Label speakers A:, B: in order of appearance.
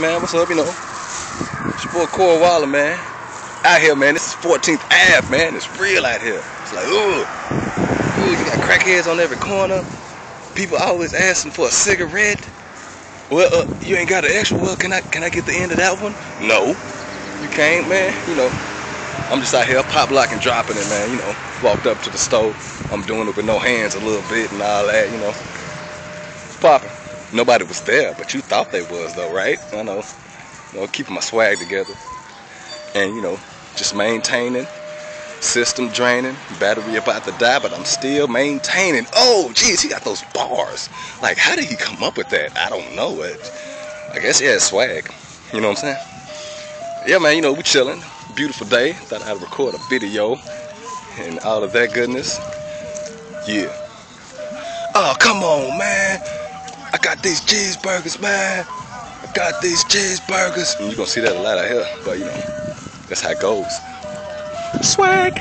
A: man, what's up, you know? It's your boy Corey Waller, man. Out here, man, this is 14th Ave, man. It's real out here. It's like, ooh. Ooh, you got crackheads on every corner. People always asking for a cigarette. Well, uh, you ain't got an extra. Well, can I can I get the end of that one? No, you can't, man. You know, I'm just out here pop locking, dropping it, man. You know, walked up to the stove. I'm doing it with no hands a little bit and all that, you know. It's Popping. Nobody was there, but you thought they was though, right? I know. You know, keeping my swag together. And, you know, just maintaining, system draining, battery about to die, but I'm still maintaining. Oh, geez, he got those bars. Like, how did he come up with that? I don't know. It. I guess he has swag. You know what I'm saying? Yeah, man, you know, we chilling. Beautiful day. Thought I'd record a video and all of that goodness. Yeah. Oh, come on, man. I got these cheeseburgers, man. I got these cheeseburgers. You're gonna see that a lot out here, but you know, that's how it goes. Swag.